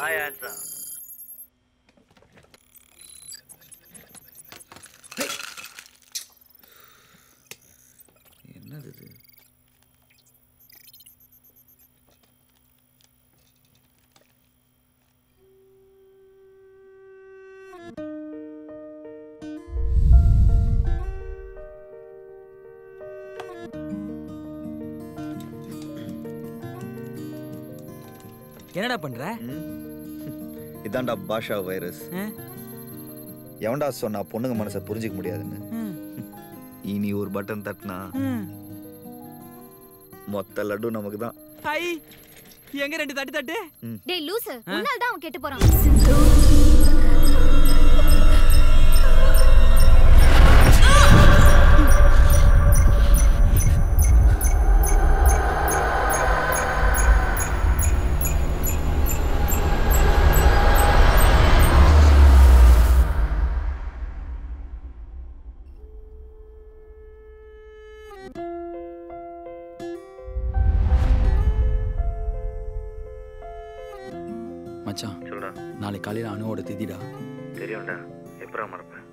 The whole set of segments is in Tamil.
I answer. என்னது என்னடா பண்ற? இதான்டா பாஷா வைரஸ்? எவன்டா சொன்னா பொண்ணுங்க மனசை புரிஞ்சிக்க முடியாதுன்னு. இனி ஒரு பட்டன் தட்டினா. மொத்த லட்டு நமக்கு தான் ஹை எங்க ரெண்டு தட்டு தட்டு? டேய் லூசு உன்னால தான் அவன் கெட்டு போறான். மச்சான் சொல்றா நாளைக்கு காலையில் அணுவோட திதிடா தெரியும்டா எப்பரா மறப்பேன்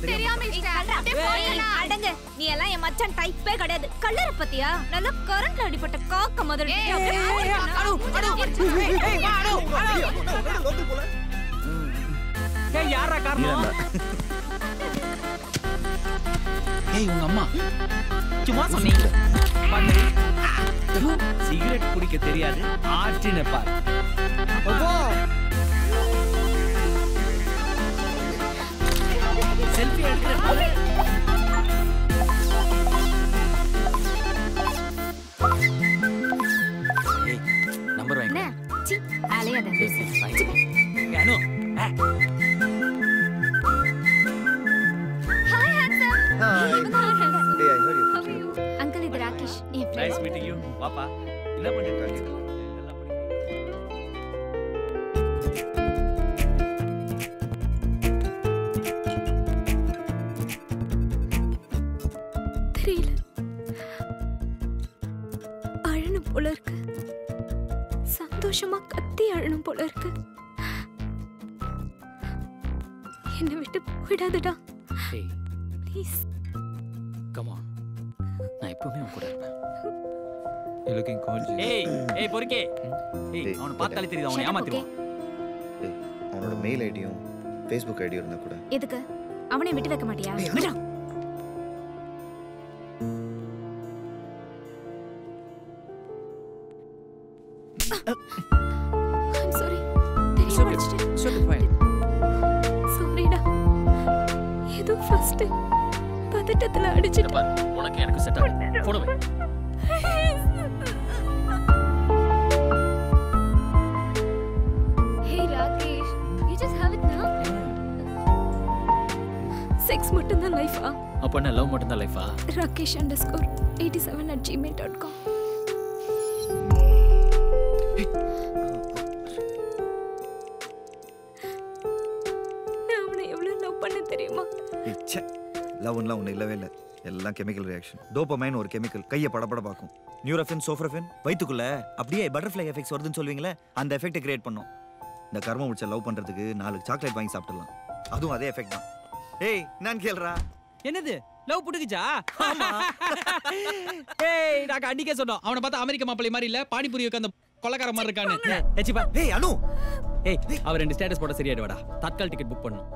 தெரியாம. அடங்க மச்சான் டைப்பே கிடையாது. கல்லற பத்தியா? நல்லா கரண்ட்ல அடிப்பட்ட காக்க மாதிரி. ஏய் யாரா காரணம்? ஏய் உங்க அம்மா. சும்மா சொன்னீங்க. சிகரெட் குடிக்க தெரியாது. ஆற்றின பார். செல்ஃபி எடுக்கிறேன் அலையாத லூசு அனு ஹாய் ஹேண்ட்ஸம் டேய் ஐ ஹர்ட் யூ அங்கிள் இது ராகேஷ் என் நைஸ் ஃப்ரெண்ட் மீட்டிங் யூ வாப்பா என்ன பண்ணிட்டு இருக்காங்க எல்லாம் சந்தோஷமா கத்தி அழணும் போல இருக்கு. என்னை விட்டு போயிடாதடா. ப்ளீஸ் கமா நான் எப்பவுமே உன் கூட இருப்பேன். You looking gorgeous. ஏய் ஏய் பொறுக்கே. ஏய் அவனை பார்த்தாலே தெரியுது? அவனை ஏமாத்திடுவான். அவனோட மெயில் ஐடியும் ஃபேஸ்புக் ஐடியும் இருந்தா கூட. எதுக்கு? அவனை விட்டு வைக்க மாட்டியா? விடா சாரி okay, fine. சாரிடா ஏதோ ஃபர்ஸ்ட் பதட்டத்துல அடிச்சிட்டேன் பாரு உனக்கு எனக்கு செட் ஆகும் போடுவே செக்ஸ் மட்டும்தான் லைஃபா அப்போ என்ன லவ் மட்டும்தான் லைஃபா Rakesh underscore eighty seven at Gmail dot com லவ்லாம் ஒன்றும் இல்லவே இல்லை. எல்லாம் கெமிக்கல் ரியாக்ஷன் டோப்பமைன் ஒரு கெமிக்கல் கையை படபட பார்க்கும் நியூரஃபின் சோஃப்ரஃபின் வயிற்றுக்குள்ள அப்படியே பட்டர்ஃப்ளை எஃபெக்ட்ஸ் வருதுன்னு சொல்லுவீங்களே அந்த எஃபெக்ட்டை கிரியேட் பண்ணும். இந்த கர்மம் முடிச்ச லவ் பண்றதுக்கு நாலு சாக்லேட் வாங்கி சாப்பிட்டுலாம் அதுவும் அதே எஃபெக்ட் தான். ஏய் நான் கேள்றா என்னது? லவ் புட்டுக்குச்சா ஏய் நாங்க அன்னைக்கே சொன்னோம். அவனை பார்த்தா அமெரிக்க மாப்பிள்ளை மாதிரி இல்ல பானிபூரி அந்த கொலக்கார மாதிரி இருக்கான்னு. ஏச்சிப்பா ஏய் அனு. ஏய் அவர் ரெண்டு ஸ்டேட்டஸ் போட சரியாயிடுவாடா. தட்கால் டிக்கெட் புக் பண்ணும்